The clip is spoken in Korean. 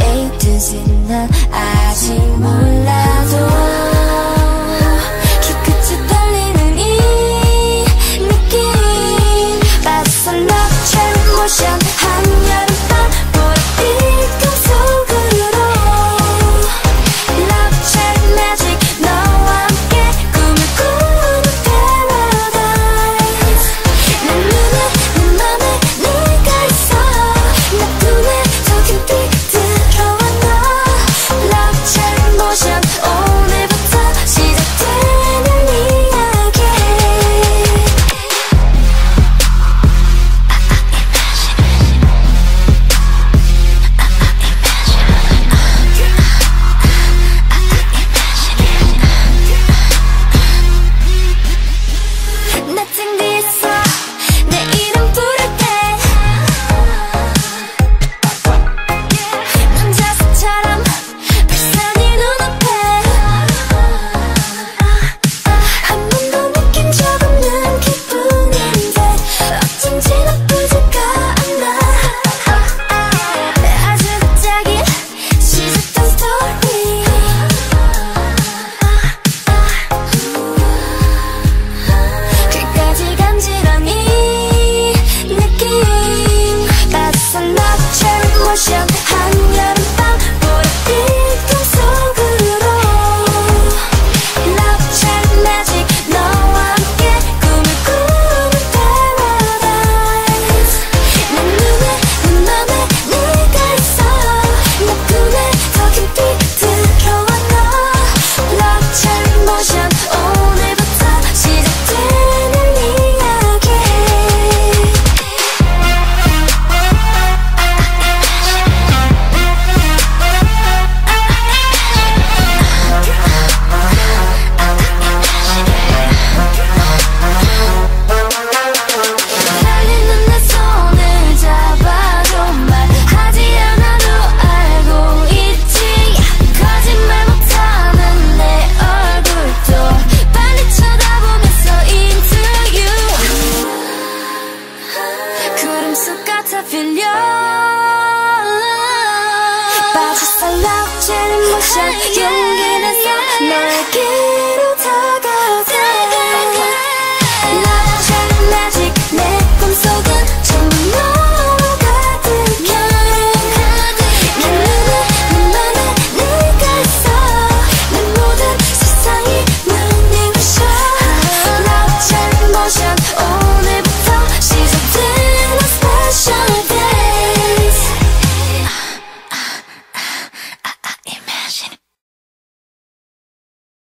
A to Z나 아직 몰라도 샷 용기 내서 널